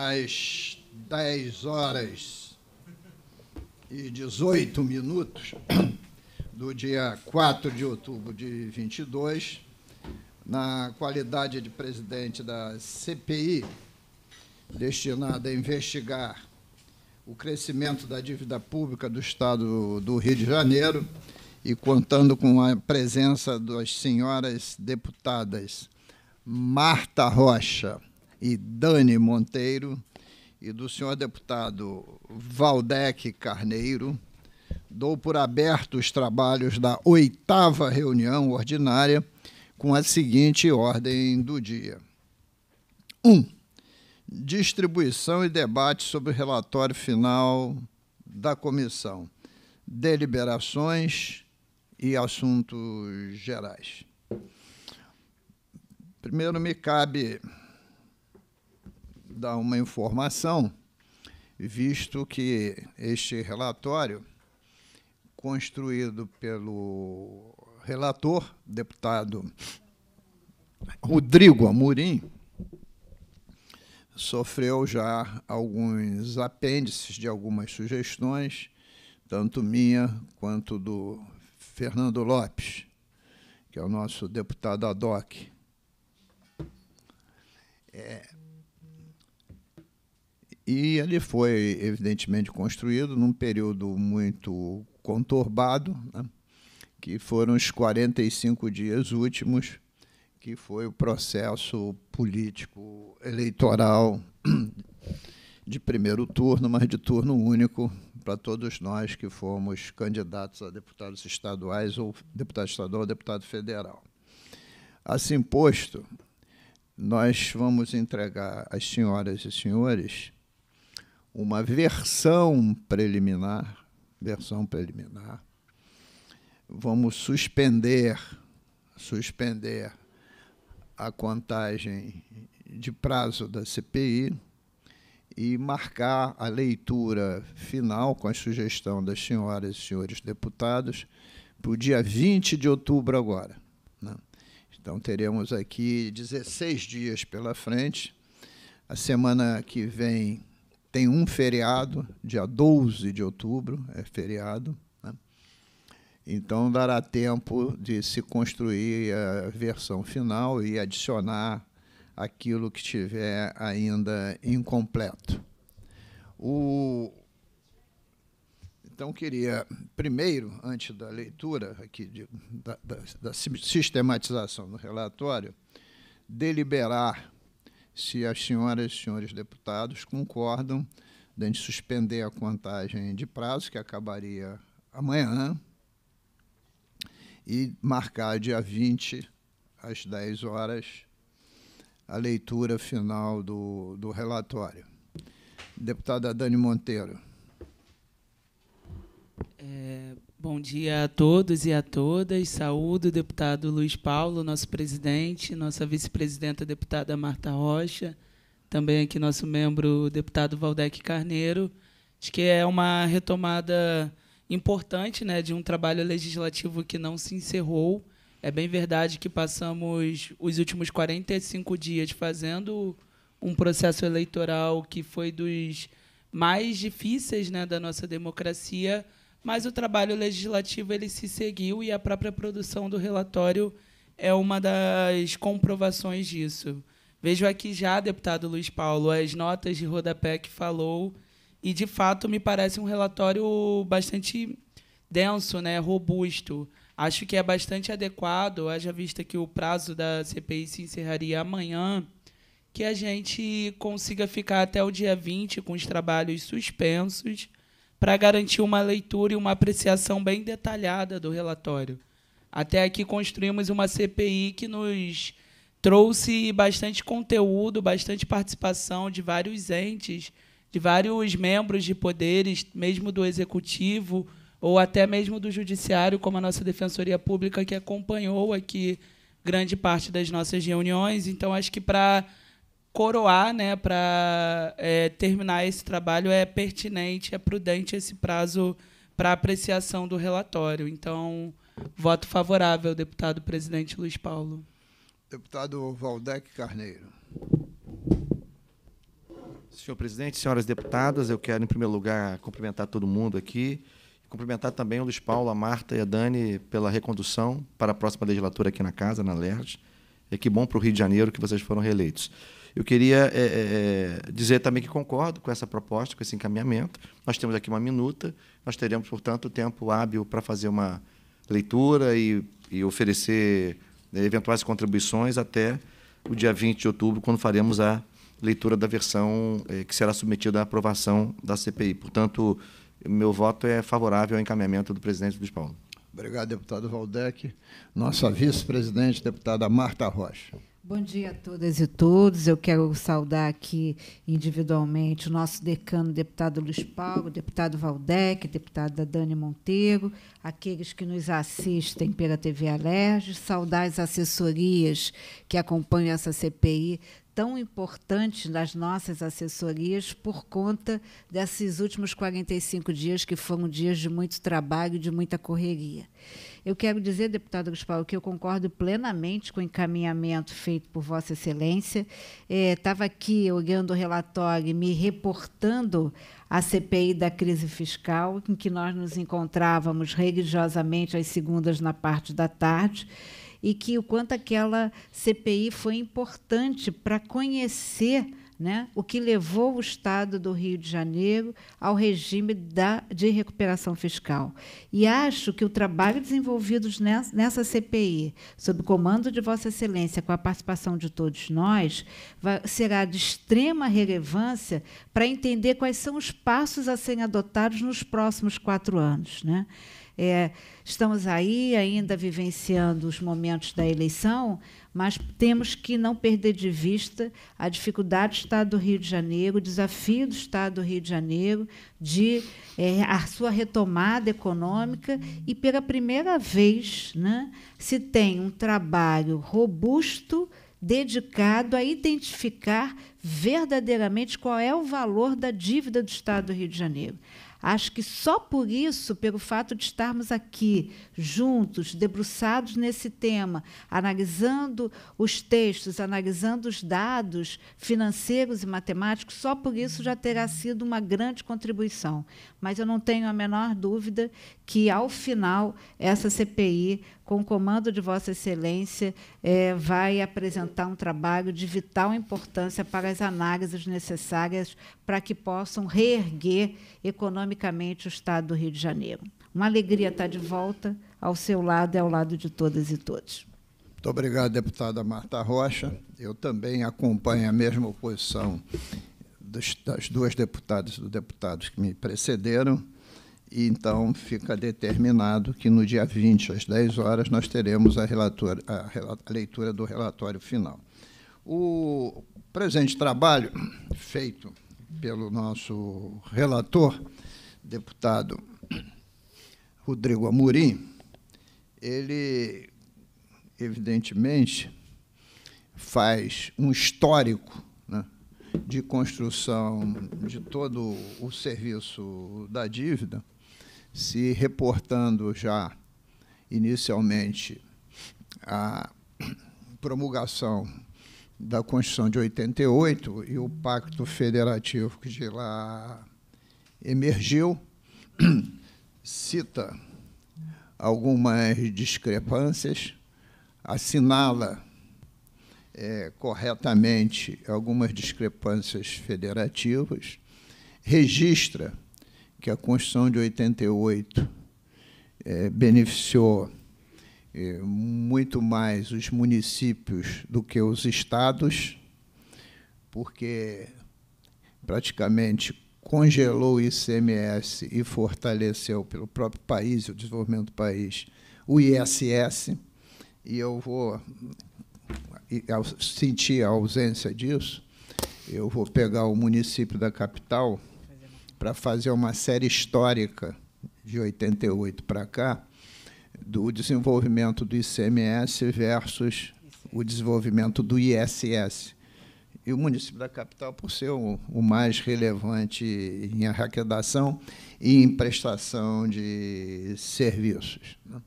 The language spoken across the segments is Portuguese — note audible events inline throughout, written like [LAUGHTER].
às 10 horas e 18 minutos do dia 4 de outubro de 22, na qualidade de presidente da CPI, destinada a investigar o crescimento da dívida pública do Estado do Rio de Janeiro e contando com a presença das senhoras deputadas Marta Rocha e Dani Monteiro e do senhor deputado Valdec Carneiro, dou por aberto os trabalhos da oitava reunião ordinária com a seguinte ordem do dia. 1. Um, distribuição e debate sobre o relatório final da comissão. Deliberações e assuntos gerais. Primeiro, me cabe dar uma informação, visto que este relatório, construído pelo relator, deputado Rodrigo Amorim, sofreu já alguns apêndices de algumas sugestões, tanto minha quanto do Fernando Lopes, que é o nosso deputado ad hoc. É, e ele foi, evidentemente, construído num período muito conturbado, né, que foram os 45 dias últimos, que foi o processo político eleitoral de primeiro turno, mas de turno único para todos nós que fomos candidatos a deputados estaduais ou deputado estadual ou deputado federal. Assim posto, nós vamos entregar às senhoras e senhores uma versão preliminar, versão preliminar. Vamos suspender, suspender a contagem de prazo da CPI e marcar a leitura final com a sugestão das senhoras e senhores deputados para o dia 20 de outubro agora. Né? Então teremos aqui 16 dias pela frente. A semana que vem tem um feriado, dia 12 de outubro, é feriado. Né? Então, dará tempo de se construir a versão final e adicionar aquilo que estiver ainda incompleto. O... Então, queria, primeiro, antes da leitura aqui de, da, da, da sistematização do relatório, deliberar se as senhoras e senhores deputados concordam de a gente suspender a contagem de prazo, que acabaria amanhã, e marcar dia 20, às 10 horas, a leitura final do, do relatório. Deputada Dani Monteiro. É, Bom dia a todos e a todas. Saúdo o deputado Luiz Paulo, nosso presidente, nossa vice-presidenta deputada Marta Rocha, também aqui nosso membro deputado Valdec Carneiro. Acho que é uma retomada importante né, de um trabalho legislativo que não se encerrou. É bem verdade que passamos os últimos 45 dias fazendo um processo eleitoral que foi dos mais difíceis né, da nossa democracia, mas o trabalho legislativo ele se seguiu e a própria produção do relatório é uma das comprovações disso. Vejo aqui já, deputado Luiz Paulo, as notas de rodapé que falou, e de fato me parece um relatório bastante denso, né, robusto. Acho que é bastante adequado, haja vista que o prazo da CPI se encerraria amanhã, que a gente consiga ficar até o dia 20 com os trabalhos suspensos para garantir uma leitura e uma apreciação bem detalhada do relatório. Até aqui construímos uma CPI que nos trouxe bastante conteúdo, bastante participação de vários entes, de vários membros de poderes, mesmo do executivo ou até mesmo do judiciário, como a nossa defensoria pública que acompanhou aqui grande parte das nossas reuniões. Então acho que para coroar, né, para é, terminar esse trabalho, é pertinente, é prudente esse prazo para apreciação do relatório. Então, voto favorável, deputado presidente Luiz Paulo. Deputado Valdec Carneiro. Senhor presidente, senhoras deputadas, eu quero, em primeiro lugar, cumprimentar todo mundo aqui, cumprimentar também o Luiz Paulo, a Marta e a Dani pela recondução para a próxima legislatura aqui na casa, na LERJ. É que bom para o Rio de Janeiro que vocês foram reeleitos. Eu queria é, é, dizer também que concordo com essa proposta, com esse encaminhamento. Nós temos aqui uma minuta, nós teremos, portanto, tempo hábil para fazer uma leitura e, e oferecer né, eventuais contribuições até o dia 20 de outubro, quando faremos a leitura da versão é, que será submetida à aprovação da CPI. Portanto, meu voto é favorável ao encaminhamento do presidente Luiz Paulo. Obrigado, deputado Valdec. Nossa vice-presidente, deputada Marta Rocha. Bom dia a todas e todos. Eu quero saudar aqui individualmente o nosso decano, deputado Luiz Paulo, deputado Valdec, deputada Dani Monteiro, aqueles que nos assistem pela TV Alerj, saudar as assessorias que acompanham essa CPI, tão importante nas nossas assessorias por conta desses últimos 45 dias que foram dias de muito trabalho de muita correria. Eu quero dizer, deputado Paulo, que eu concordo plenamente com o encaminhamento feito por Vossa Excelência. Estava é, aqui olhando o relatório e me reportando a CPI da crise fiscal, em que nós nos encontrávamos religiosamente às segundas na parte da tarde e que o quanto aquela CPI foi importante para conhecer né, o que levou o Estado do Rio de Janeiro ao regime da, de recuperação fiscal. E acho que o trabalho desenvolvido nessa, CPI, sob comando de Vossa Excelência, com a participação de todos nós, vai, será de extrema relevância para entender quais são os passos a serem adotados nos próximos quatro anos. Né? É, estamos aí ainda vivenciando os momentos da eleição, mas temos que não perder de vista a dificuldade do Estado do Rio de Janeiro, o desafio do Estado do Rio de Janeiro de é, a sua retomada econômica e pela primeira vez, né, se tem um trabalho robusto dedicado a identificar verdadeiramente qual é o valor da dívida do Estado do Rio de Janeiro. Acho que só por isso, pelo fato de estarmos aqui juntos, debruçados nesse tema, analisando os textos, analisando os dados financeiros e matemáticos, só por isso já terá sido uma grande contribuição. Mas eu não tenho a menor dúvida que, ao final, essa CPI, com o comando de Vossa Excelência, é, vai apresentar um trabalho de vital importância para as análises necessárias para que possam reerguer economicamente o Estado do Rio de Janeiro. Uma alegria estar de volta ao seu lado e ao lado de todas e todos. Muito obrigado, deputada Marta Rocha. Eu também acompanho a mesma posição das duas deputadas e dos deputados que me precederam. E então fica determinado que no dia 20, às 10 horas, nós teremos a, a leitura do relatório final. O presente trabalho feito pelo nosso relator, deputado Rodrigo Amorim, ele, evidentemente, faz um histórico né, de construção de todo o serviço da dívida, se reportando já inicialmente a promulgação da Constituição de 88 e o Pacto Federativo que de lá emergiu, [CLEARS THROAT] cita algumas discrepâncias, assinala é, corretamente algumas discrepâncias federativas, registra que a Constituição de 88 é, beneficiou é, muito mais os municípios do que os estados, porque praticamente congelou o ICMS e fortaleceu pelo próprio país, o desenvolvimento do país, o ISS, e eu vou sentir a ausência disso, eu vou pegar o município da capital para fazer uma série histórica de 88 para cá, do desenvolvimento do ICMS versus o desenvolvimento do ISS. E o município da capital, por ser o, o mais relevante em arrecadação e em prestação de serviços. Né?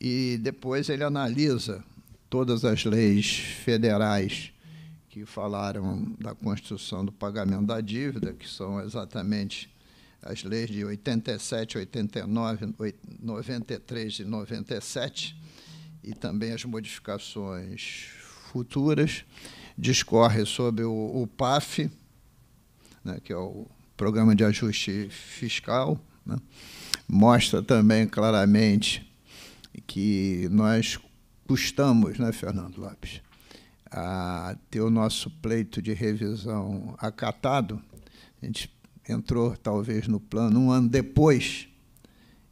E depois ele analisa todas as leis federais que falaram da construção do pagamento da dívida, que são exatamente as leis de 87, 89, 93 e 97, e também as modificações futuras. Discorre sobre o, o PAF, né, que é o Programa de Ajuste Fiscal. Né? Mostra também claramente que nós custamos, né, Fernando Lopes, a ter o nosso pleito de revisão acatado. A gente entrou talvez no plano um ano depois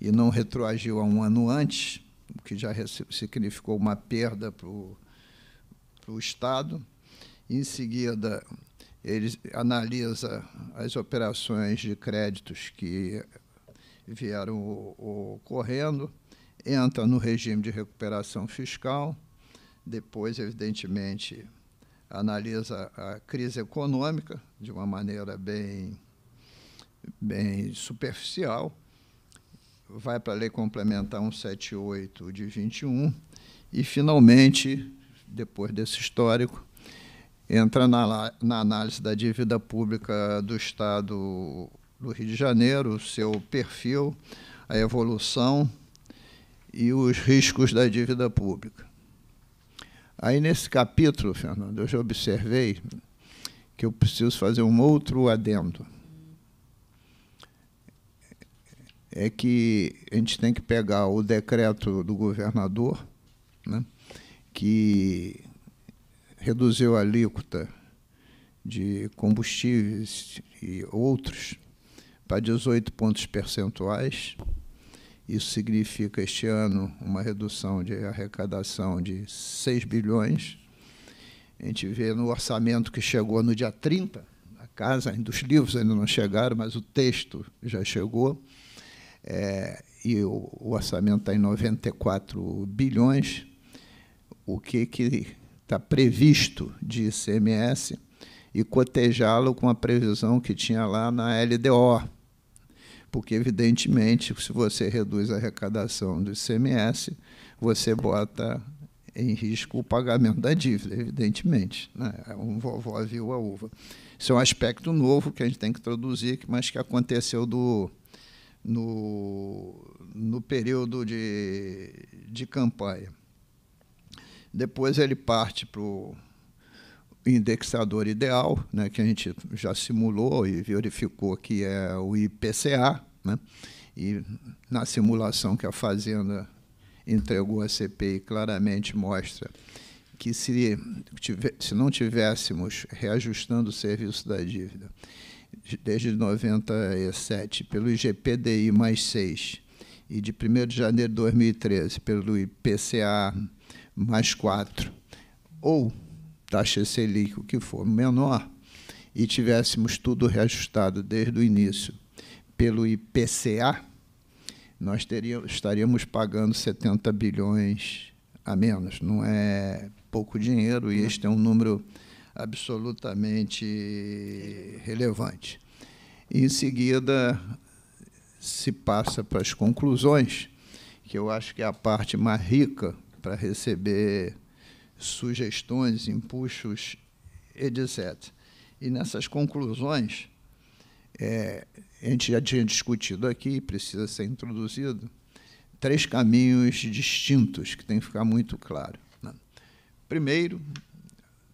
e não retroagiu a um ano antes, o que já significou uma perda para o Estado. Em seguida, ele analisa as operações de créditos que vieram ocorrendo, entra no regime de recuperação fiscal, depois, evidentemente, analisa a crise econômica de uma maneira bem bem superficial, vai para a Lei Complementar 178 de 21 e, finalmente, depois desse histórico, entra na, na análise da dívida pública do Estado do Rio de Janeiro, o seu perfil, a evolução e os riscos da dívida pública. Aí, nesse capítulo, Fernando, eu já observei que eu preciso fazer um outro adendo. é que a gente tem que pegar o decreto do governador, né, que reduziu a alíquota de combustíveis e outros para 18 pontos percentuais. Isso significa, este ano, uma redução de arrecadação de 6 bilhões. A gente vê no orçamento que chegou no dia 30, a casa, dos livros ainda não chegaram, mas o texto já chegou é, e o, o orçamento está em 94 bilhões, o que está previsto de ICMS e cotejá-lo com a previsão que tinha lá na LDO. Porque, evidentemente, se você reduz a arrecadação do ICMS, você bota em risco o pagamento da dívida, evidentemente. Né? É um vovó viu a uva. Isso é um aspecto novo que a gente tem que introduzir, mas que aconteceu do, no, no período de, de campanha. Depois ele parte para o indexador ideal, né, que a gente já simulou e verificou que é o IPCA, né, e na simulação que a Fazenda entregou à CPI claramente mostra que se, se não tivéssemos reajustando o serviço da dívida desde 97 pelo IGPDI mais 6 e de 1 de janeiro de 2013 pelo IPCA mais 4, ou taxa Selic, o que for menor, e tivéssemos tudo reajustado desde o início pelo IPCA, nós teríamos, estaríamos pagando 70 bilhões a menos. Não é pouco dinheiro, e este é um número absolutamente relevante. Em seguida, se passa para as conclusões, que eu acho que é a parte mais rica para receber sugestões, empuxos, etc. E nessas conclusões, é, a gente já tinha discutido aqui, precisa ser introduzido, três caminhos distintos que tem que ficar muito claro. Né? Primeiro,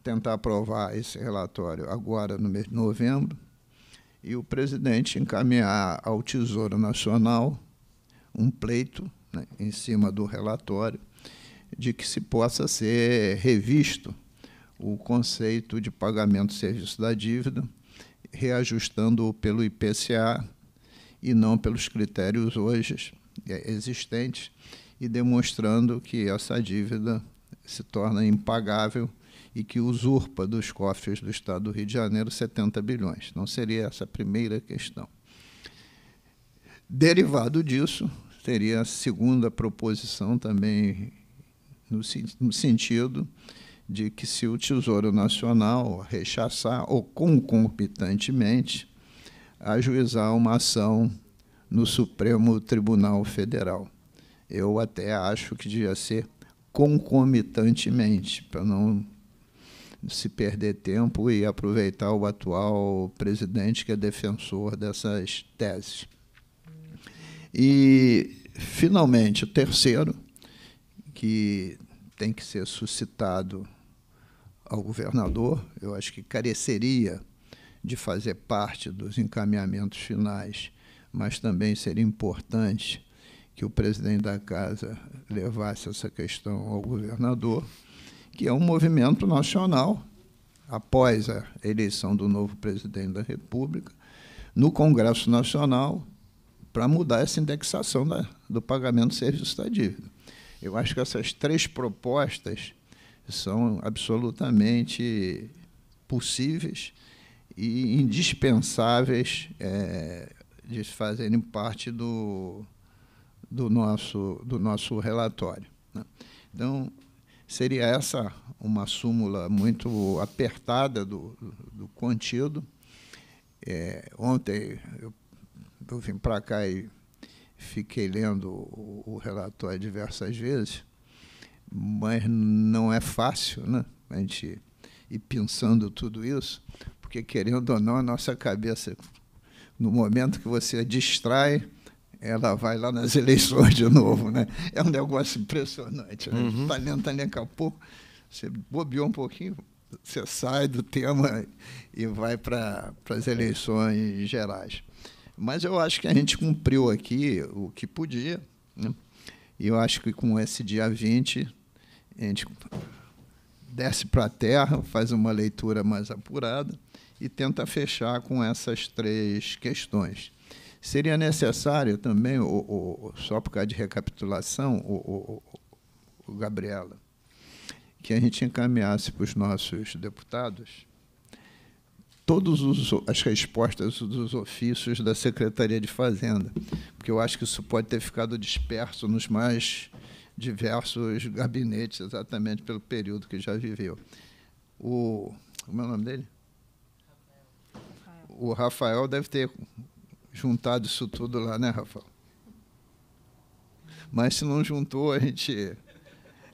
tentar aprovar esse relatório agora no mês de novembro e o presidente encaminhar ao Tesouro Nacional um pleito né, em cima do relatório de que se possa ser revisto o conceito de pagamento de serviço da dívida, reajustando-o pelo IPCA e não pelos critérios hoje é, existentes, e demonstrando que essa dívida se torna impagável e que usurpa dos cofres do Estado do Rio de Janeiro 70 bilhões. Não seria essa a primeira questão. Derivado disso, teria a segunda proposição também no, no sentido de que se o Tesouro Nacional rechaçar ou concomitantemente ajuizar uma ação no Supremo Tribunal Federal. Eu até acho que devia ser concomitantemente, para não se perder tempo e aproveitar o atual presidente que é defensor dessas teses. E, finalmente, o terceiro, que tem que ser suscitado ao governador, eu acho que careceria de fazer parte dos encaminhamentos finais, mas também seria importante que o presidente da casa levasse essa questão ao governador, que é um movimento nacional após a eleição do novo presidente da República, no Congresso Nacional, para mudar essa indexação da, do pagamento do serviço da dívida. Eu acho que essas três propostas são absolutamente possíveis e indispensáveis é, de fazerem parte do, do, nosso, do nosso relatório. Né? Então, seria essa uma súmula muito apertada do, do contido. É, ontem eu, eu vim para cá e fiquei lendo o, o, relatório diversas vezes, mas não é fácil né, a gente ir pensando tudo isso, porque, querendo ou não, a nossa cabeça, no momento que você distrai, ela vai lá nas [LAUGHS] eleições de novo. Né? É um negócio impressionante. Né? Uhum. Tá lendo, tá lendo, daqui a pouco, você bobeou um pouquinho, você sai do tema e vai para as eleições gerais. Mas eu acho que a gente cumpriu aqui o que podia. Né? E eu acho que com esse dia 20, a gente desce para a terra, faz uma leitura mais apurada e tenta fechar com essas três questões. Seria necessário também, o, só por causa de recapitulação, o, o, Gabriela, que a gente encaminhasse para os nossos deputados todas as respostas dos ofícios da Secretaria de Fazenda, porque eu acho que isso pode ter ficado disperso nos mais diversos gabinetes, exatamente pelo período que já viveu. O, como é o nome dele? Rafael. O Rafael deve ter juntado isso tudo lá, né, Rafael? Mas se não juntou, a gente,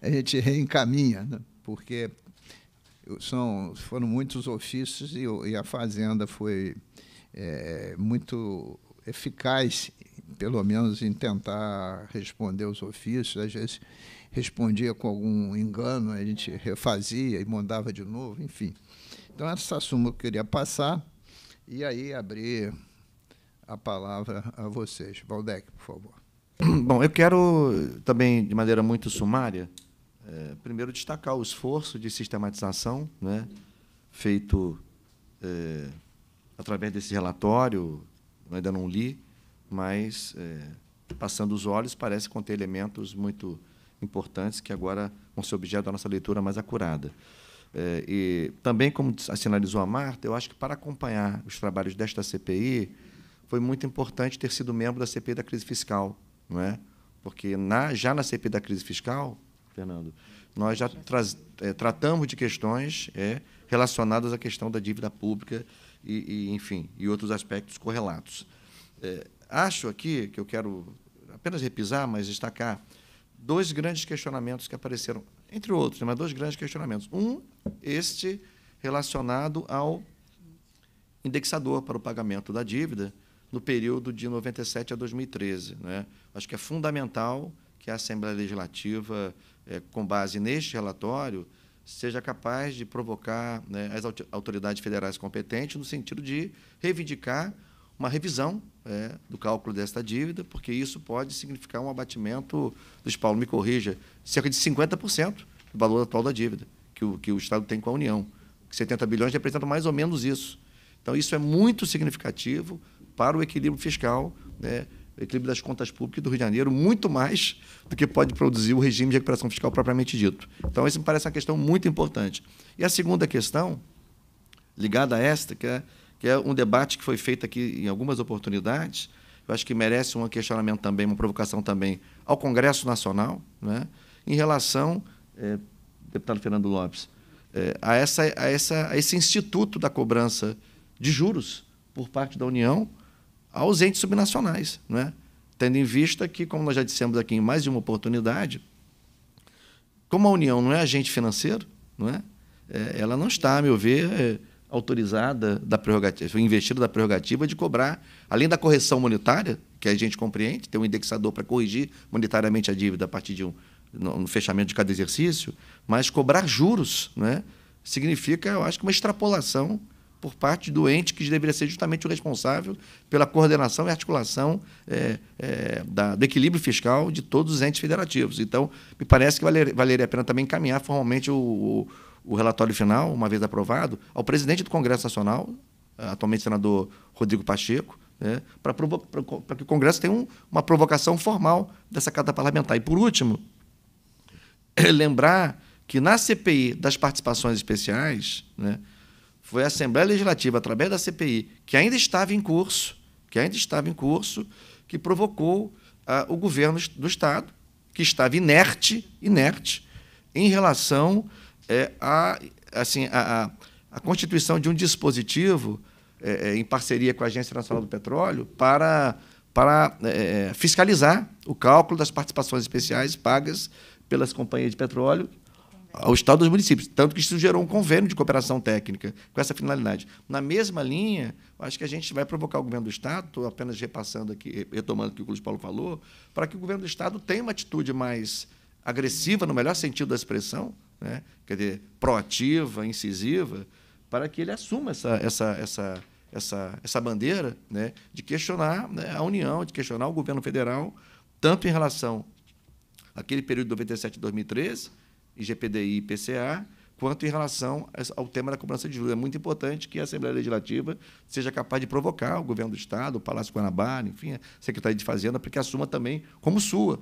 a gente reencaminha, né? porque são, foram muitos ofícios e, e a Fazenda foi é, muito eficaz, pelo menos em tentar responder os ofícios. Às vezes respondia com algum engano, a gente refazia e mandava de novo, enfim. Então, essa súmula eu queria passar e aí abrir a palavra a vocês. Valdec, por favor. Bom, eu quero também, de maneira muito sumária, é, primeiro, destacar o esforço de sistematização né, feito é, através desse relatório, ainda não li, mas, é, passando os olhos, parece conter elementos muito importantes que agora vão ser objeto da nossa leitura mais acurada. E também, como sinalizou a Marta, eu acho que para acompanhar os trabalhos desta CPI, foi muito importante ter sido membro da CPI da crise fiscal, não é? Porque na, já na CPI da crise fiscal, Fernando, nós já é, tratamos de questões é, relacionadas à questão da dívida pública e, e enfim, e outros aspectos correlatos. É, acho aqui que eu quero apenas repisar, mas destacar dois grandes questionamentos que apareceram, entre outros, né, mas dois grandes questionamentos. Um, este relacionado ao indexador para o pagamento da dívida no período de 97 a 2013. Né? Acho que é fundamental que a Assembleia Legislativa, é, com base neste relatório, seja capaz de provocar né, as autoridades federais competentes no sentido de reivindicar uma revisão é, do cálculo desta dívida, porque isso pode significar um abatimento, Luiz Paulo me corrija, cerca de 50% do valor atual da dívida que o, que o Estado tem com a União. 70 bilhões representam mais ou menos isso. Então, isso é muito significativo para o equilíbrio fiscal né, equilíbrio das contas públicas do Rio de Janeiro, muito mais do que pode produzir o regime de recuperação fiscal propriamente dito. Então, isso me parece uma questão muito importante. E a segunda questão, ligada a esta, que é, que é um debate que foi feito aqui em algumas oportunidades, eu acho que merece um questionamento também, uma provocação também ao Congresso Nacional, né, em relação, é, deputado Fernando Lopes, é, a, essa, a, essa, a esse instituto da cobrança de juros por parte da União, aos entes subnacionais, é? tendo em vista que, como nós já dissemos aqui em mais de uma oportunidade, como a União não é agente financeiro, não é? é, ela não está, a meu ver, é, autorizada da prerrogativa, investida da prerrogativa de cobrar, além da correção monetária, que a gente compreende, tem um indexador para corrigir monetariamente a dívida a partir de um no, fechamento de cada exercício, mas cobrar juros, né, significa, eu acho uma extrapolação por parte do ente que deveria ser justamente o responsável pela coordenação e articulação é, é, da, do equilíbrio fiscal de todos os entes federativos. Então, me parece que valer, valeria a pena também encaminhar formalmente o, o, o, relatório final, uma vez aprovado, ao presidente do Congresso Nacional, atualmente senador Rodrigo Pacheco, né, para que o Congresso tenha um, uma provocação formal dessa carta parlamentar. E, por último, [CLEARS THROAT] lembrar que na CPI das participações especiais, né, foi a Assembleia Legislativa, através da CPI, que ainda estava em curso, que ainda estava em curso, que provocou ah, o governo do Estado, que estava inerte, inerte, em relação é, a, assim, a, a, constituição de um dispositivo é, em parceria com a Agência Nacional do Petróleo para, para é, fiscalizar o cálculo das participações especiais pagas pelas companhias de petróleo ao Estado dos municípios. Tanto que isso gerou um convênio de cooperação técnica com essa finalidade. Na mesma linha, acho que a gente vai provocar o governo do Estado, estou apenas repassando aqui, retomando o que o Luiz Paulo falou, para que o governo do Estado tenha uma atitude mais agressiva, no melhor sentido da expressão, né? quer dizer, proativa, incisiva, para que ele assuma essa, essa, essa, essa, essa bandeira né? de questionar né? a União, de questionar o governo federal, tanto em relação àquele período de 97 e 2013, IGPDI e IPCA, quanto em relação ao tema da cobrança de juros. É muito importante que a Assembleia Legislativa seja capaz de provocar o governo do Estado, o Palácio Guanabara, enfim, a Secretaria de Fazenda, para que assuma também como sua,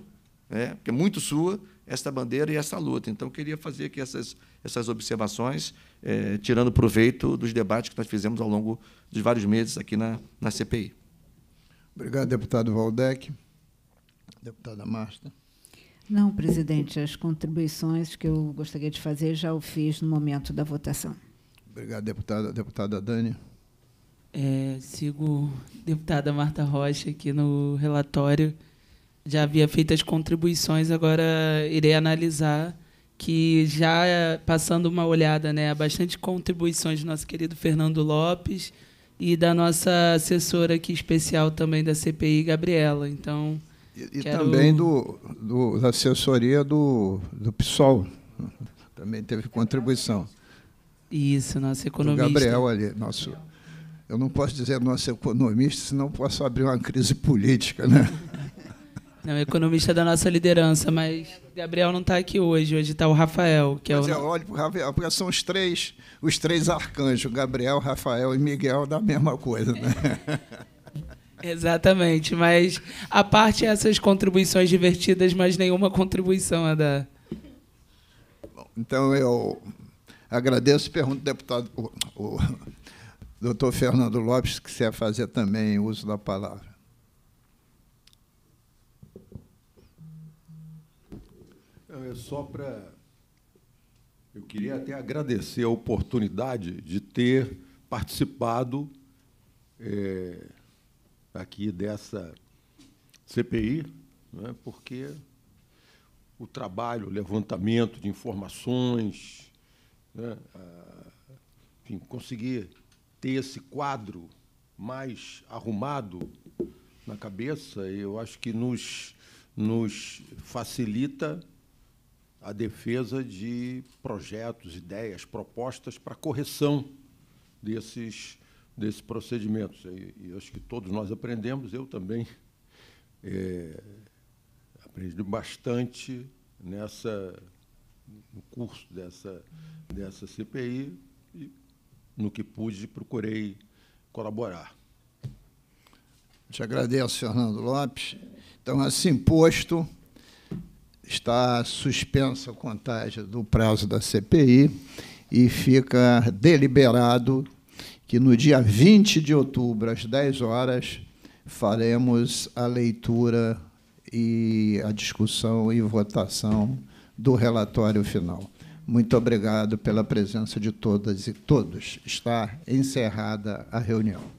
né? porque é muito sua esta bandeira e essa luta. Então, queria fazer aqui essas, essas observações, é, tirando proveito dos debates que nós fizemos ao longo dos vários meses aqui na, na CPI. Obrigado, deputado Valdec. Deputada Marta. Não, presidente, as contribuições que eu gostaria de fazer já o fiz no momento da votação. Obrigado, deputada. Deputada Dani. É, sigo deputada Marta Rocha aqui no relatório. Já havia feito as contribuições, agora irei analisar que já passando uma olhada, né, há bastante contribuições do nosso querido Fernando Lopes e da nossa assessora aqui especial também da CPI, Gabriela. Então, e, Quero... também do, do, da assessoria do, do PSOL. Também teve contribuição. Isso, nosso economista. Do Gabriel ali, nosso. Eu não posso dizer nosso economista, senão posso abrir uma crise política, né? [LAUGHS] Não, economista da nossa liderança, mas Gabriel não está aqui hoje. Hoje está o Rafael, que mas é o. olho para o Rafael, porque são os três, os três arcanjos, Gabriel, Rafael e Miguel, da mesma coisa, né? [LAUGHS] Exatamente, mas a parte essas contribuições divertidas, mas nenhuma contribuição a dar. Bom, então eu agradeço e pergunto ao deputado, o, o doutor Fernando Lopes, que quer fazer também uso da palavra. é só para. Eu queria até agradecer a oportunidade de ter participado. É, aqui dessa CPI, né, porque o trabalho, o levantamento de informações, né, enfim, conseguir ter esse quadro mais arrumado na cabeça, eu acho que nos, nos facilita a defesa de projetos, ideias, propostas para correção desses desses procedimentos. E, e, acho que todos nós aprendemos, eu também é, aprendi bastante nessa no curso dessa dessa CPI e no que pude procurei colaborar. Te agradeço, Fernando Lopes. Então, assim posto, está suspensa a contagem do prazo da CPI e fica deliberado que no dia 20 de outubro, às 10 horas, faremos a leitura e a discussão e votação do relatório final. Muito obrigado pela presença de todas e todos. Está encerrada a reunião.